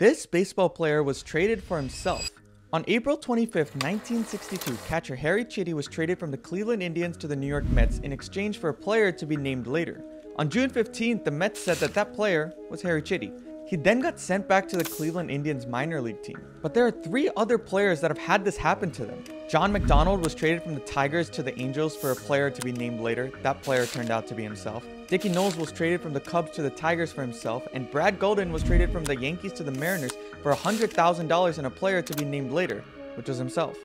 This baseball player was traded for himself. On April 25, 1962, catcher Harry Chiti was traded from the Cleveland Indians to the New York Mets in exchange for a player to be named later. On June 15th, the Mets said that that player was Harry Chiti. He then got sent back to the Cleveland Indians minor league team. But there are three other players that have had this happen to them. John McDonald was traded from the Tigers to the Angels for a player to be named later. That player turned out to be himself. Dickie Noles was traded from the Cubs to the Tigers for himself, and Brad Gulden was traded from the Yankees to the Mariners for $100,000 and a player to be named later, which was himself.